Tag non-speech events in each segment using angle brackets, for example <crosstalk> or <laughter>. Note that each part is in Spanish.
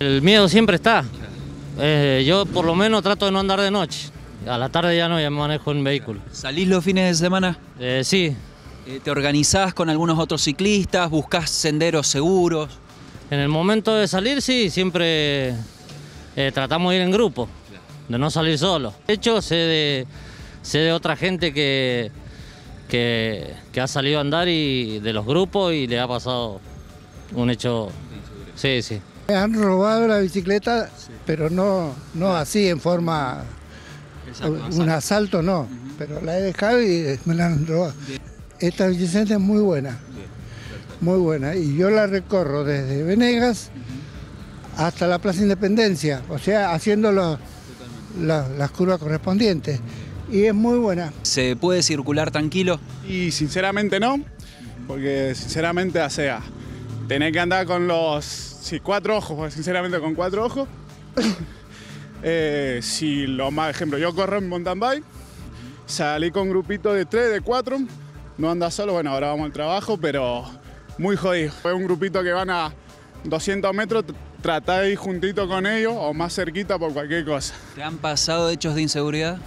El miedo siempre está. Eh, yo por lo menos trato de no andar de noche. A la tarde ya no, ya manejo en vehículo. ¿Salís los fines de semana? Eh, sí, Eh, ¿Te organizás con algunos otros ciclistas? ¿Buscás senderos seguros? en el momento de salir sí, siempre eh, tratamos de ir en grupo, de no salir solo. De hecho, sé de, sé de otra gente que, que, que ha salido a andar y de los grupos y le ha pasado un hecho... Sí, sí. Me han robado la bicicleta, pero no, no así en forma, un asalto. no, pero la he dejado y me la han robado. Esta bicicleta es muy buena, muy buena, y yo la recorro desde Venegas hasta la Plaza Independencia, o sea, haciendo los- la- las curvas correspondientes, y es muy buena. ¿Se puede circular tranquilo? Y sinceramente no, porque sinceramente, o sea, tenés que andar con los sí, cuatro ojos, sinceramente con cuatro ojos. <laughs> Eh, si lo más ejemplo, yo corro en mountain bike, salí con un grupito de tres, de cuatro, no anda solo, bueno, ahora vamos al trabajo, pero muy jodido. Fue un grupito que van a 200 metros, tr- tratá de ir juntito con ellos o más cerquita por cualquier cosa. ¿Te han pasado hechos de inseguridad?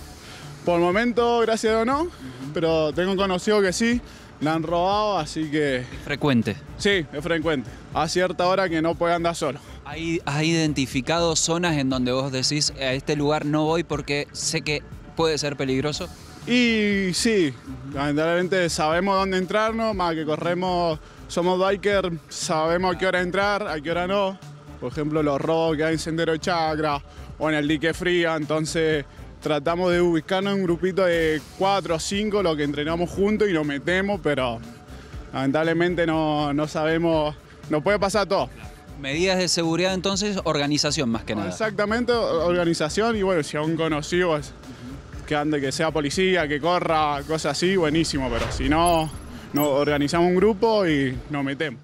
Por el momento, gracias a Dios no, pero tengo conocido que sí, la han robado, así que Frecuente. sí, es frecuente. A cierta hora que no puede andar solo. ¿Hay- ¿Has identificado zonas en donde vos decís, a este lugar no voy porque sé que puede ser peligroso? Y sí, lamentablemente sabemos dónde entrarnos, más que corremos, somos biker, sabemos a qué hora entrar, a qué hora no. Por ejemplo, los robos que hay en Sendero Chacra o en el dique fría, entonces tratamos de ubicarnos en un grupito de cuatro o cinco, lo que entrenamos juntos y nos metemos, pero lamentablemente no, no sabemos, nos puede pasar todo. Medidas de seguridad entonces, organización más que nada. Exactamente, organización y bueno, si aún conocido es que ande, que sea policía, que corra, cosas así, buenísimo, pero si no, no organizamos un grupo y nos metemos.